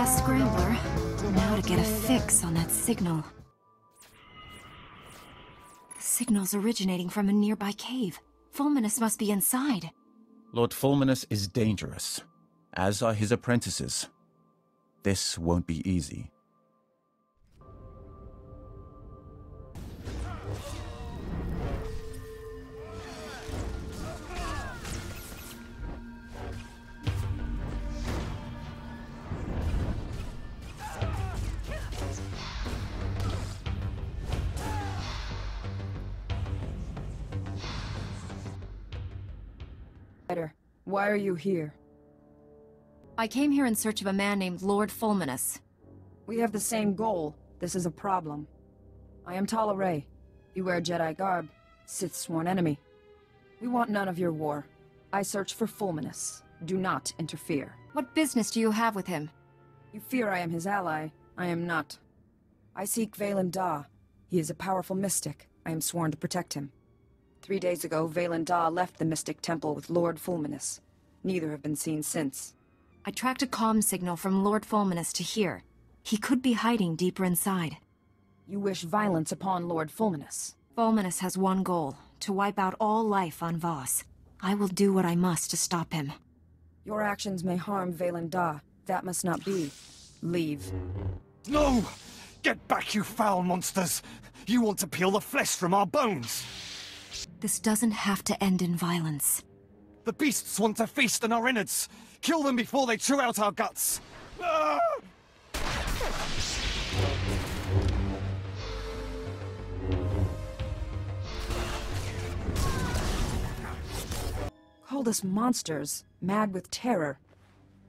Templar. Now to get a fix on that signal. The signal's originating from a nearby cave. Fulminus must be inside. Lord Fulminus is dangerous, as are his apprentices. This won't be easy. Why are you here? I came here in search of a man named Lord Fulminus. We have the same goal. This is a problem. I am Tala Ray. You wear Jedi garb. Sith sworn enemy. We want none of your war. I search for Fulminus. Do not interfere. What business do you have with him? You fear I am his ally. I am not. I seek Vaylin Daw. He is a powerful mystic. I am sworn to protect him. Three days ago, Vaylin Daw left the Mystic Temple with Lord Fulminus. Neither have been seen since. I tracked a comm signal from Lord Fulminus to here. He could be hiding deeper inside. You wish violence upon Lord Fulminus? Fulminus has one goal, to wipe out all life on Voss. I will do what I must to stop him. Your actions may harm Vaylin Daw. That must not be. Leave. No! Get back, you foul monsters! You want to peel the flesh from our bones! This doesn't have to end in violence. The beasts want to feast on our innards! Kill them before they chew out our guts! Ah! Called us monsters, mad with terror.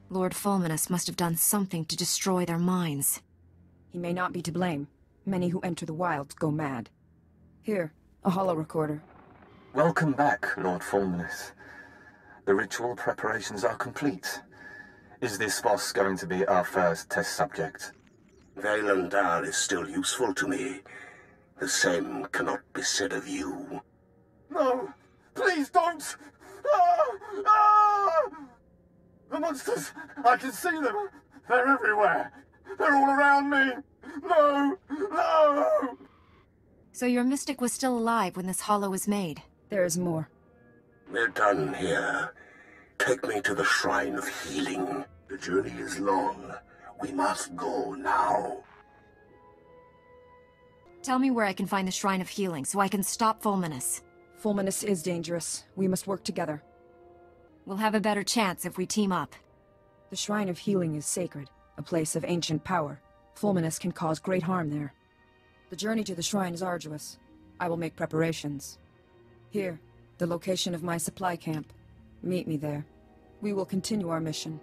Lord Fulminus must have done something to destroy their minds. He may not be to blame. Many who enter the wilds go mad. Here, a holo recorder. Welcome back, Lord Fulminus. The ritual preparations are complete. Is this Voss going to be our first test subject? Vaylin Daw is still useful to me. The same cannot be said of you. No! Please don't! Ah! Ah! The monsters! I can see them! They're everywhere! They're all around me! No! No! So your mystic was still alive when this holo was made? There is more. We're done here. Take me to the Shrine of Healing. The journey is long. We must go now. Tell me where I can find the Shrine of Healing so I can stop Fulminus. Fulminus is dangerous. We must work together. We'll have a better chance if we team up. The Shrine of Healing is sacred, a place of ancient power. Fulminus can cause great harm there. The journey to the shrine is arduous. I will make preparations. Here, the location of my supply camp. Meet me there. We will continue our mission.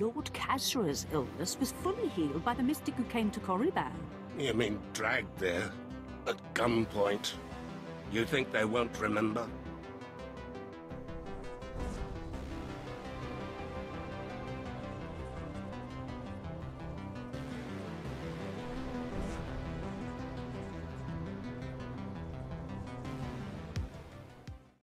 Lord Kasra's illness was fully healed by the mystic who came to Korriban. You mean dragged there? At gunpoint? You think they won't remember?